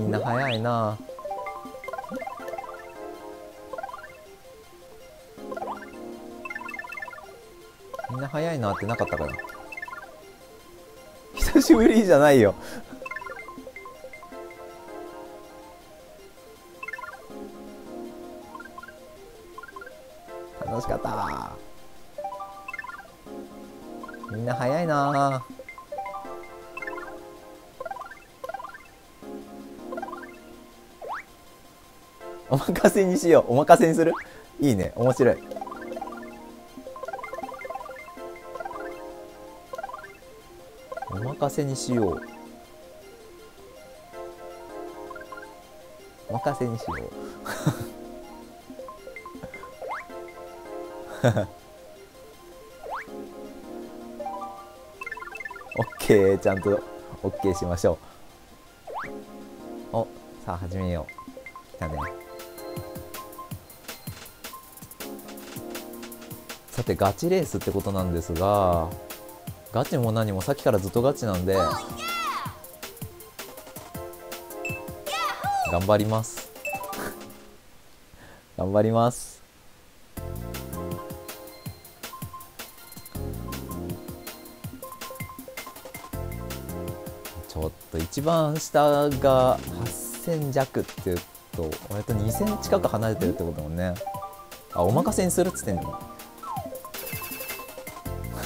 みんな早いな。みんな早いなってなかったかな。久しぶりじゃないよ。楽しかった。みんな早いな。お任せにしよう。お任せにする？いいね。面白い。お任せにしよう。お任せにしよう。オッケー。ちゃんとオッケーしましょう。おさあ始めよう。来たね。さてガチレースってことなんですがガチも何もさっきからずっとガチなんで頑張ります。頑張ります。ちょっと一番下が8000弱って言うと割と2000近く離れてるってこともね。あお任せにするっつってんの？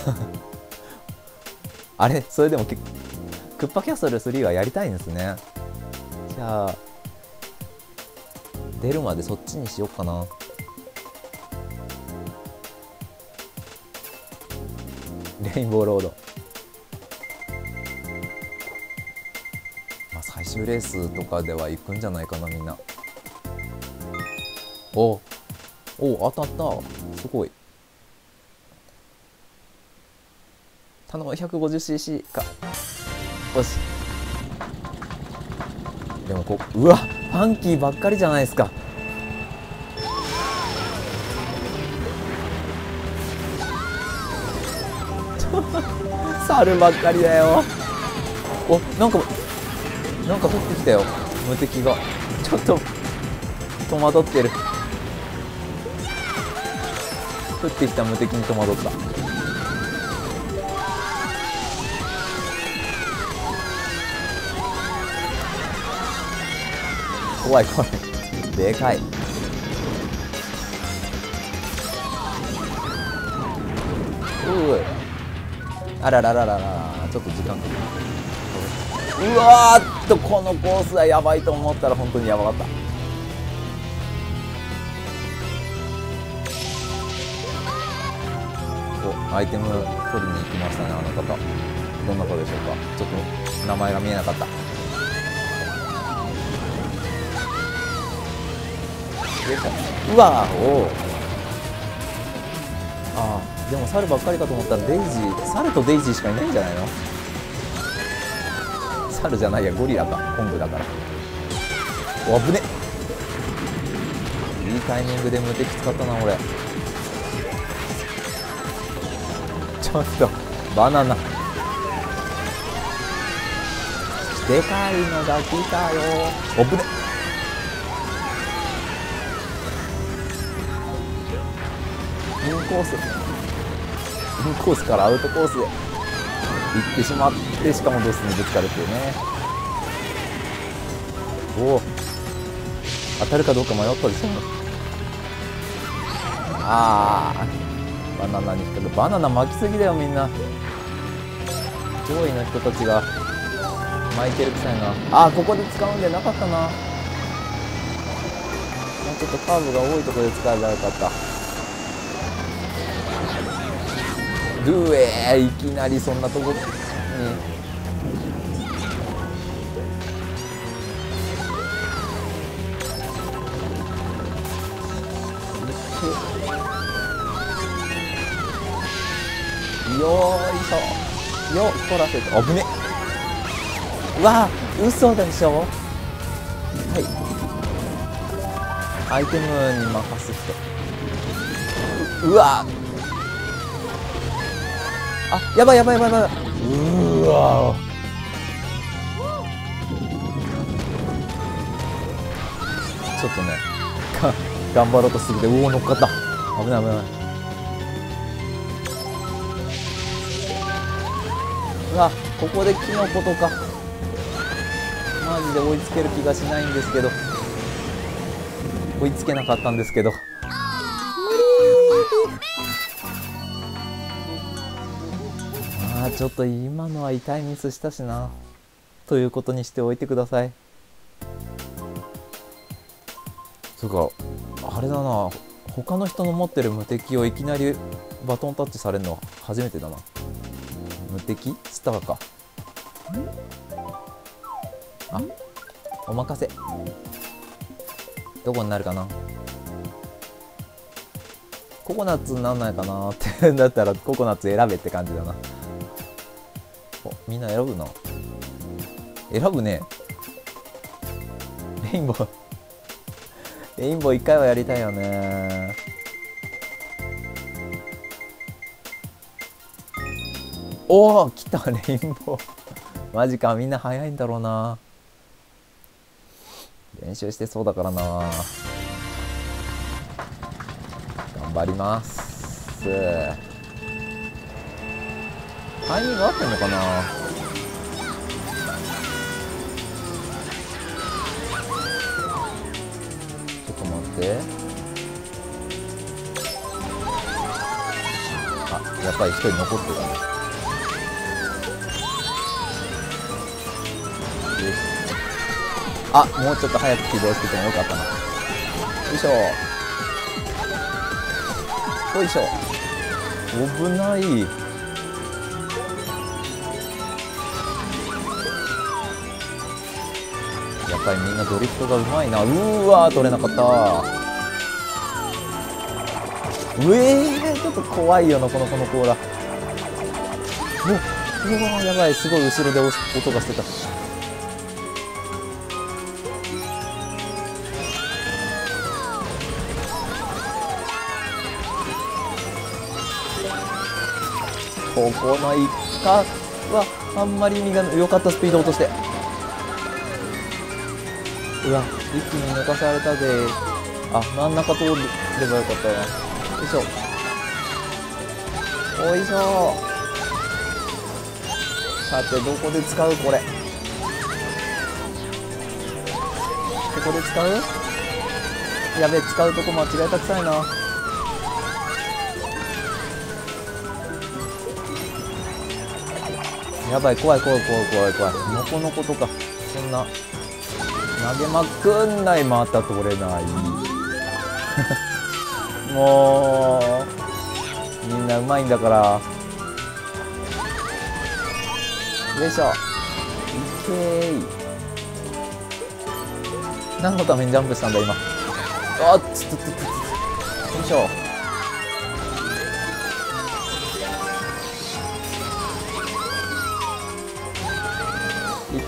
あれそれでもクッパキャッスル3はやりたいんですね。じゃあ出るまでそっちにしよっかな。レインボーロード。まあ最終レースとかでは行くんじゃないかなみんな。おお当たった。すごい。頼む 150cc か。よし。でもこううわファンキーばっかりじゃないですか。猿ばっかりだよ。おなんかなんか降ってきたよ。無敵が。ちょっと戸惑ってる。降ってきた無敵に戸惑った。怖い怖い。でかい。うあらららららちょっと時間かかる。うわっとこのコースはやばいと思ったら本当にやばかった。おアイテム取りに行きましたねあの方。どんな子でしょうか。ちょっと名前が見えなかった。うわおああでも猿ばっかりかと思ったらデイジー猿とデイジーしかいないんじゃないの？猿じゃないやゴリラか昆布だから。お危ね。いいタイミングで無敵使ったな俺。ちょっとバナナ。でかいのが来たよ。おぶね。コース。インコースからアウトコースへ。行ってしまってしかもドスにぶつかるっていうね。おお。当たるかどうか迷ったでしょああバナナに引っかかる。バナナ巻きすぎだよみんな。上位の人たちが。巻いてるくさいな。ああここで使うんでなかったな。もうちょっとカーブが多いところで使えばよかった。ルエいきなりそんなとこ。によーいしょ。よっ取らせて。危ね。うわ嘘でしょ。はい。アイテムに任す人ううわあやばいやばいやばいやばい。うわ。ちょっとね頑張ろうとすぎてうお乗っかった。危ない危ない。うわここでキノコとか。マジで追いつける気がしないんですけど。追いつけなかったんですけどあーちょっと今のは痛いミスしたしな。ということにしておいてください。そかあれだな。他の人の持ってる無敵をいきなりバトンタッチされるのは初めてだな。無敵？スターか。あお任せ。どこになるかな？ココナッツになんないかなって。だったらココナッツ選べって感じだな。おみんな選ぶな選ぶね。レインボー。レインボー一回はやりたいよね。おお来た。レインボー。マジかみんな早いんだろうな。練習してそうだからな。頑張ります。タイミング合ってんのかな？ちょっと待って。あやっぱり一人残ってたね。あもうちょっと早く起動しててもよかったな。よいしょ。よいしょ。危ない。みんなドリフトがうまいな。うーわー取れなかった。うえー、ちょっと怖いよなこのこのコーラ。うわやばい。すごい後ろで音がしてた。ここのイカはあんまり意味が良かったスピード落として。うわ一気に抜かされたぜあ真ん中通ればよかったなよいしょ。おいしょ。さてどこで使う？これ。ここで使う？やべ使うとこ間違えたくさいな。やばい怖い怖い怖い怖い怖い。のこのことか。そんな。投げまくんないまた取れない。もうみんなうまいんだから。よいしょ。いけーい何のためにジャンプしたんだ今。あっつつつつつよいしょ。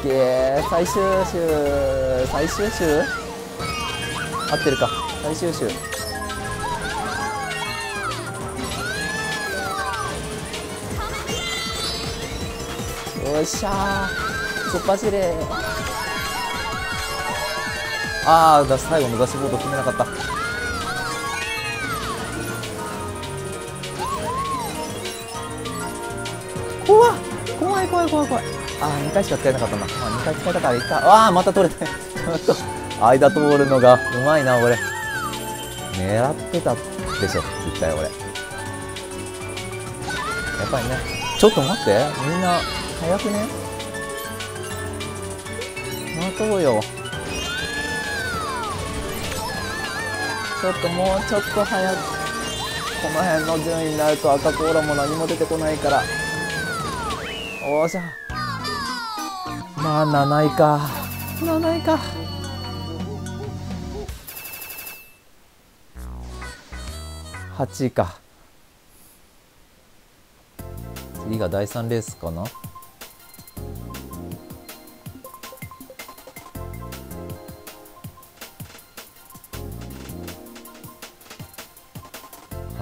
いけ。ー最終週最終週合ってるか。最終週よっしゃー。突っ走れ。あーだ最後のダッシュボード決めなかった。怖っ。怖い怖い怖い怖い。あー2回しか使えなかったな。あ2回使えたからいったああまた取れて ちょっと間通るのがうまいな俺狙ってたでしょ絶対俺。やっぱりね。ちょっと待って。みんな早くね。待とうよ。ちょっともうちょっと早く。この辺の順位になると赤コーラも何も出てこないから。おーしゃ。まあ7位か。7位か。8位か。次が第3レースかな。は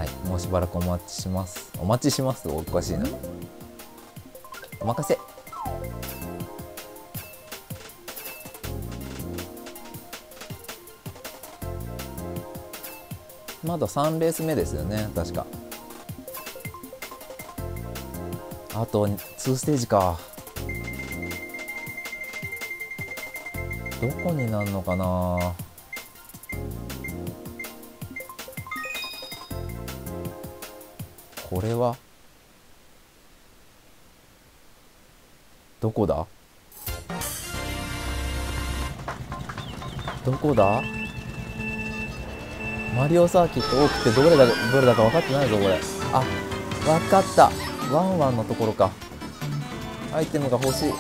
いもうしばらくお待ちします。お待ちしますおかしいな。お任せまだ3レース目ですよね確か。あと2ステージか。どこになるのかな。これは？どこだ？どこだ？マリオサーキット多くてどれだどれだか分かってないぞこれ。あ分かった。ワンワンのところか。アイテムが欲しい。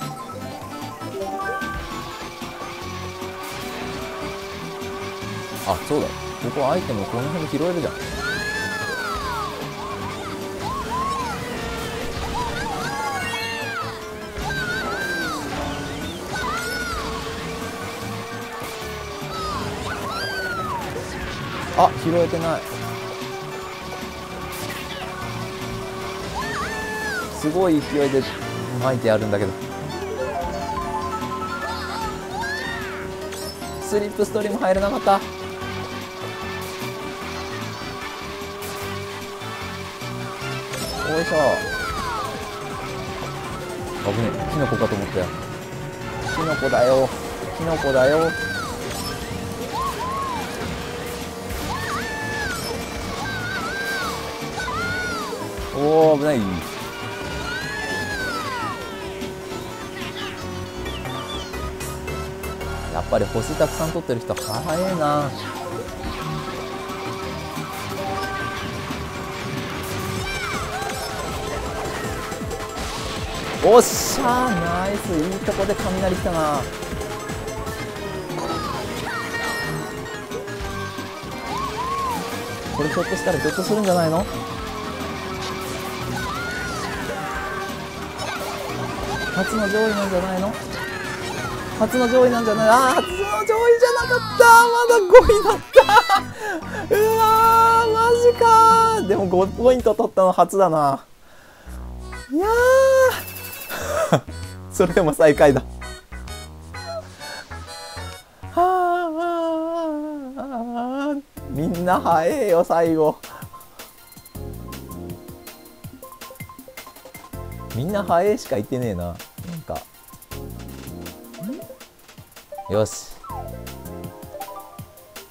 あそうだ。ここアイテムこの辺拾えるじゃん。あ拾えてない。すごい勢いで巻いてあるんだけど。スリップストリーム入れなかった。よいしょ。危ねえ。キノコかと思ったよ。キノコだよ。キノコだよ。おお危ない。やっぱり星たくさん取ってる人早いな。おっしゃーナイス。いいとこで雷来たな。これひょっとしたらひょっとするんじゃないの？初の上位なんじゃないの？初の上位なんじゃない？あー初の上位じゃなかった。まだ5位だった。うわーマジか。でも5ポイント取ったの初だな。いやー。それでも最下位だ。はあみんな早えよ最後。みんな早えしか言ってねえな。なんか。よし。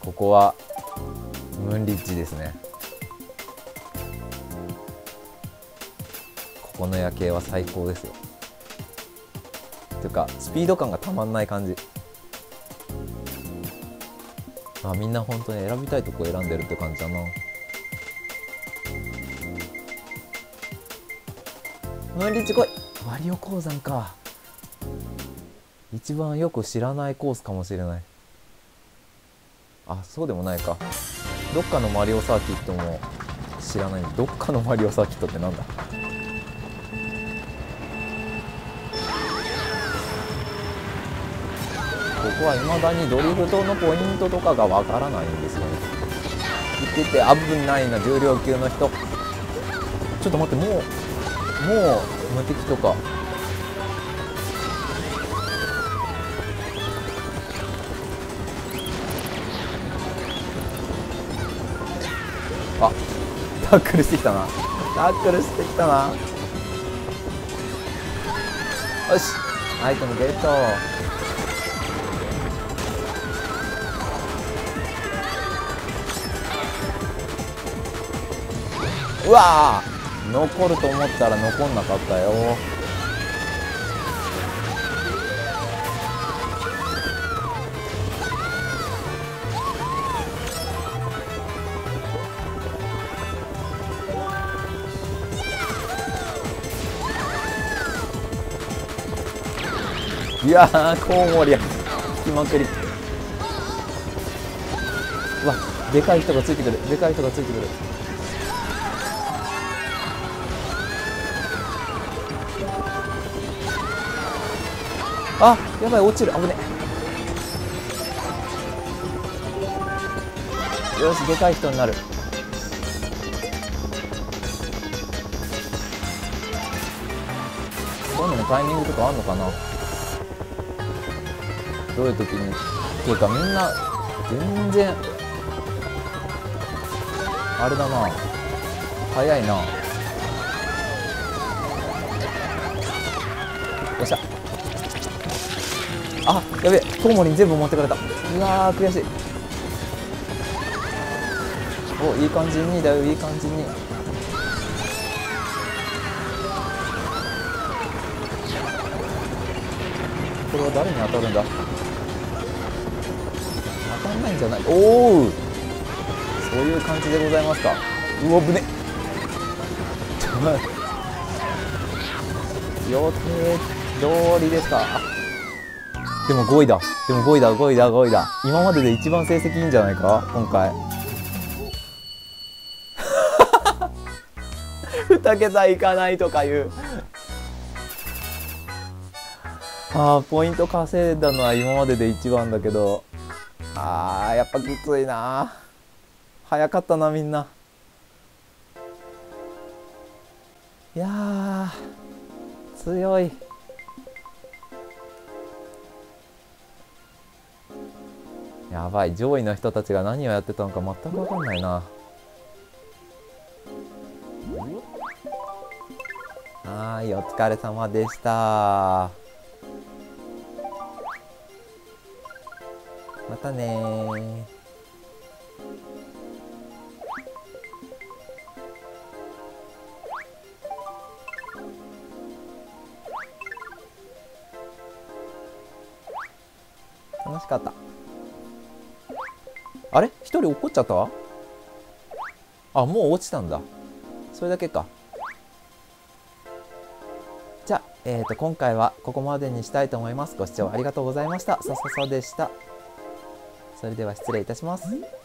ここはムーンリッジですね。ここの夜景は最高ですよ。ていうかスピード感がたまんない感じ。あみんな本当に選びたいとこ選んでるって感じだな。ムーンリッジ来いワリオ鉱山か。一番よく知らないコースかもしれない。あそうでもないか。どっかのマリオサーキットも知らない。どっかのマリオサーキットってなんだ？ここは未だにドリフトのポイントとかがわからないんですよね。言ってて危ないな重量級の人。ちょっと待ってもうもう無敵とか。あタックルしてきたな。タックルしてきたな。よしアイテムゲット。うわ残ると思ったら残んなかったよ。いやーコウモリや引きまくり。うわでかい人がついてくるでかい人がついてくる。あやばい落ちる。危ねよしでかい人になる。こういうのもタイミングとかあんのかな？どういう時に？っていうかみんな全然あれだな。早いな。あやべえコウモリに全部持ってかれた。うわー悔しい。おいい感じにだよいい感じに。これは誰に当たるんだ？当たんないんじゃない？おおそういう感じでございますか。うおぶね。ちょっと待って予定通りですか。でも5位だ。でも5位だ。5位だ。5位だ。今までで一番成績いいんじゃないか？今回。2桁いかないとかいう。ああポイント稼いだのは今までで一番だけど。あーやっぱきついな。早かったなみんな。いや強い。やばい上位の人たちが何をやってたのか全く分かんないな。はいお疲れ様でした。またね楽しかった。あれ？一人怒っちゃった？あもう落ちたんだ。それだけか。じゃあ、えー、と今回はここまでにしたいと思います。ご視聴ありがとうございました。さささでした。それでは失礼いたします。